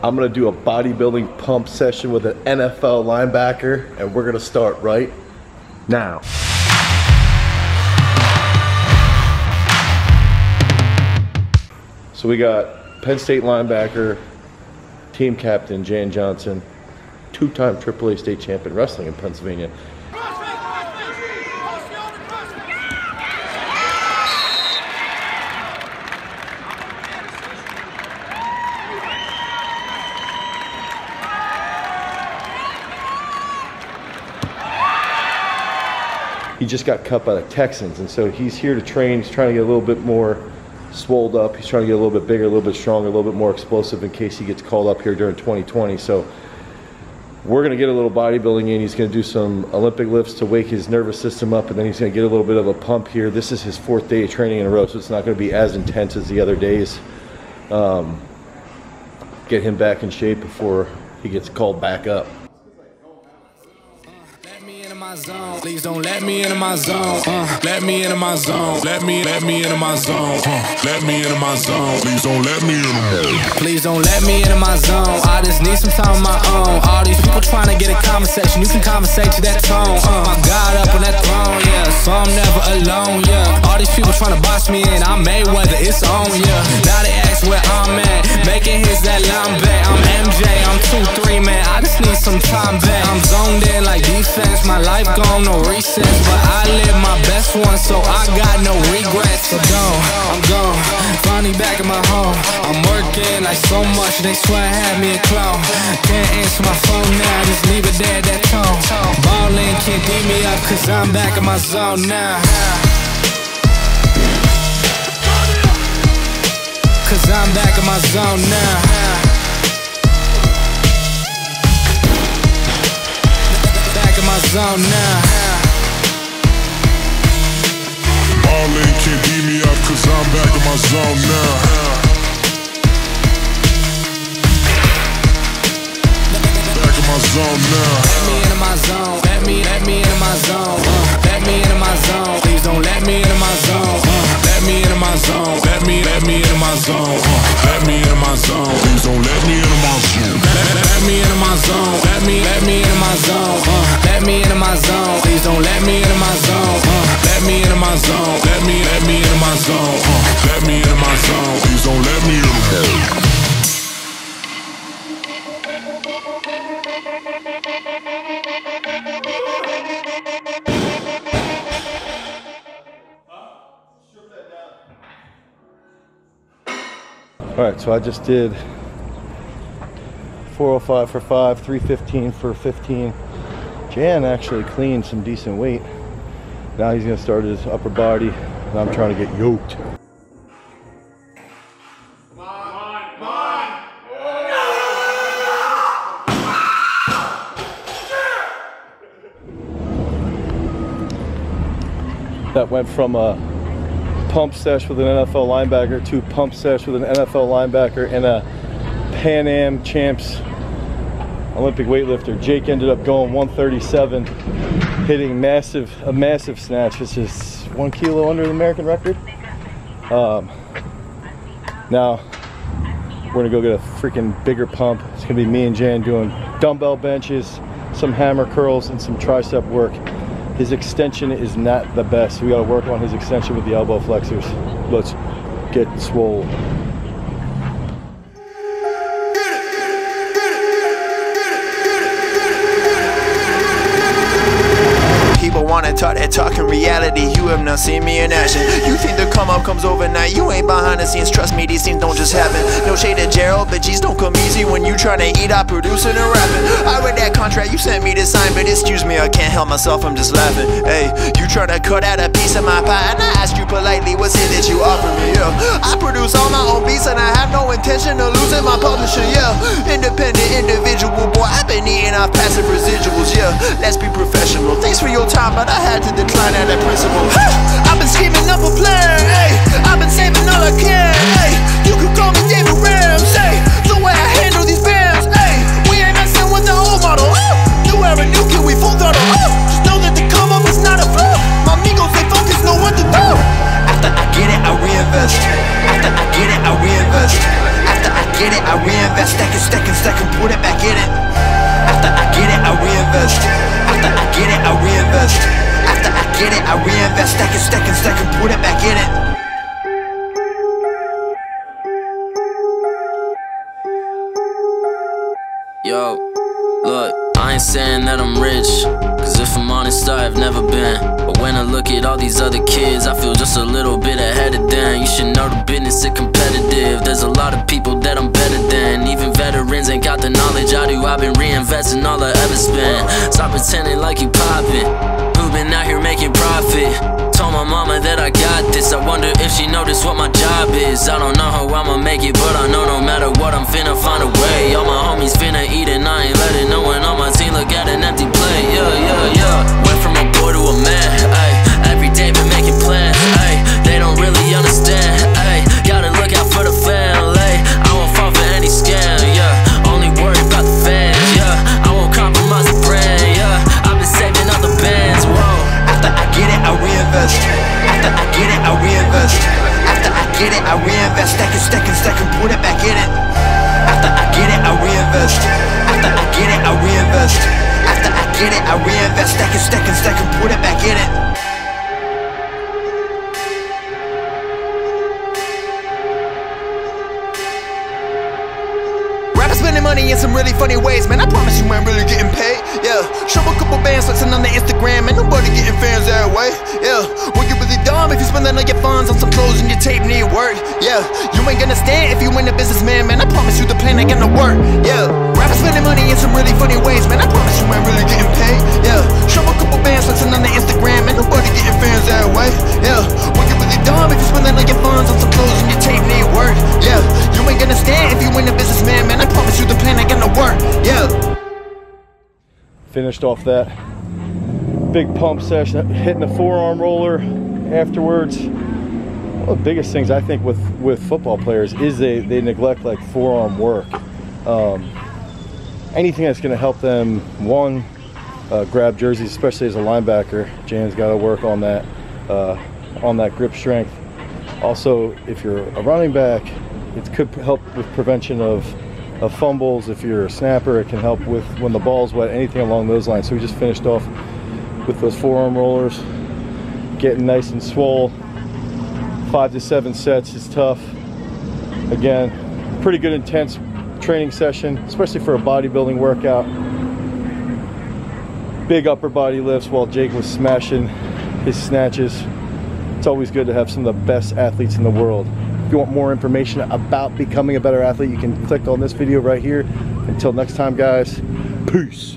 I'm gonna do a bodybuilding pump session with an NFL linebacker, and we're gonna start right now. So we got Penn State linebacker, team captain Jan Johnson, two-time AAA state champion wrestling in Pennsylvania. He just got cut by the Texans, and so he's here to train. He's trying to get a little bit more swolled up. He's trying to get a little bit bigger, a little bit stronger, a little bit more explosive in case he gets called up here during 2020. So we're going to get a little bodybuilding in. He's going to do some Olympic lifts to wake his nervous system up, and then he's going to get a little bit of a pump here. This is his fourth day of training in a row, so it's not going to be as intense as the other days. Um, get him back in shape before he gets called back up. My. Please don't let me into my zone. Uh, let me into my zone. Let me let me into my zone. Uh, let me into my zone. Please don't let me into. Please don't let me into my zone. I just need some time of my own. All these people trying to get a conversation. You can conversate to that tone. Uh, my God up on that throne, yeah. So I'm never alone, yeah. All these people trying to box me in. I'm Mayweather, it's on, yeah. Now they ask where I'm at. Making hits that line back. I'm MJ, I'm Life gone, no recess But I live my best one, so I got no regrets. So gone, I'm gone, finally back in my home. I'm working like so much, they swear I had me a clone. Can't answer my phone now, just leave it there, that tone. Ballin' can't beat me up, cause I'm back in my zone now. Cause I'm back in my zone now zone now. Ballin' can't beat me up cause I'm back in my zone now. Back in my zone now. Let me into my zone. Let me, let me into my zone. Uh, let me into my zone. Please don't let me into my zone. Uh, let me into my zone. Let me, let me into my zone. Uh, let me into my zone. Please don't let me into my zone. Let, let me into my zone. Let me, let me into my zone. Uh, let me into my zone. Please don't let me into my zone. Uh, let me into my zone. Let me, let me into my zone. Uh, let me into my zone. Please don't let me into my zone. All right, so I just did 405 for 5, 315 for 15. Jan actually cleaned some decent weight. Now he's gonna start his upper body, and I'm trying to get yoked. That went from a pump sesh with an NFL linebacker to pump sesh with an NFL linebacker and a Pan Am champs Olympic weightlifter. Jake ended up going 137, hitting massive, a massive snatch. This is one kilo under the American record. Um, now, we're gonna go get a freaking bigger pump. It's gonna be me and Jan doing dumbbell benches, some hammer curls, and some tricep work. His extension is not the best. We gotta work on his extension with the elbow flexors. Let's get swole. Talk that talk in reality. You have not seen me in action. You think the come up comes overnight. You ain't behind the scenes, trust me, these things don't just happen. No shade to Gerald, but G's don't come easy When you tryna eat, I producing and rapping. I read that contract you sent me to sign But excuse me, I can't help myself, I'm just laughing. Hey, you tryna cut out a piece of my pie And I ask you politely, what's it that you offer me, yeah I produce all my own beats and I have no intention of losing my publisher, yeah. Independent individual, boy, I've been eating off passive residuals, yeah. Let's be professional, time but I had to decline at that principle. I've been scheming up a plan, it, stack it, stack put it back in it. Yo, look, I ain't saying that I'm rich. Cause if I'm honest, I've never been. But when I look at all these other kids, I feel just a little bit ahead of them. You should know the business is competitive. There's a lot of people that I'm better than. Even veterans ain't got the knowledge I do. I've been reinvesting all I ever spent. Stop pretending like you poppin'. Who been out here making profit? Told my mama that I got this. I wonder if she noticed what my job is. I don't know how I'ma make it, but I know no matter what, I'm finna find a way. All my homies finna eat and I ain't letting no one on my team look at it empty get it, I reinvest. Stack it, stack it, stack it, put it back in it. Spending money in some really funny ways, man. I promise you ain't really getting paid. Yeah, show a couple bands flexing on the Instagram, man. Nobody getting fans that way. Yeah, well you really dumb if you spending all your funds on some clothes and your tape need work. Yeah, you ain't gonna stand if you ain't a businessman, man. I promise you the plan ain't gonna work. Yeah, spending money in some really funny ways, man. I promise you ain't really getting paid. Yeah, show a couple bands flexing on the Instagram, man. Nobody getting fans that way. Yeah, well you really dumb if you spending all your funds on some clothes and your tape need work. Yeah, you ain't gonna stand if you ain't a businessman, man. I promise you the plan ain't gonna work. Yeah. Finished off that big pump session, hitting the forearm roller afterwards. One of the biggest things I think with with football players is they they neglect like forearm work. Um, anything that's going to help them one uh, grab jerseys, especially as a linebacker. Jan's got to work on that uh, on that grip strength. Also, if you're a running back, it could help with prevention of of fumbles. If you're a snapper, it can help with when the ball's wet. Anything along those lines. So we just finished off with those forearm rollers, getting nice and swole. Five to seven sets is tough. Again, pretty good intense training session, especially for a bodybuilding workout. Big upper body lifts while Jake was smashing his snatches. It's always good to have some of the best athletes in the world. If you want more information about becoming a better athlete, you can click on this video right here. Until next time, guys, peace.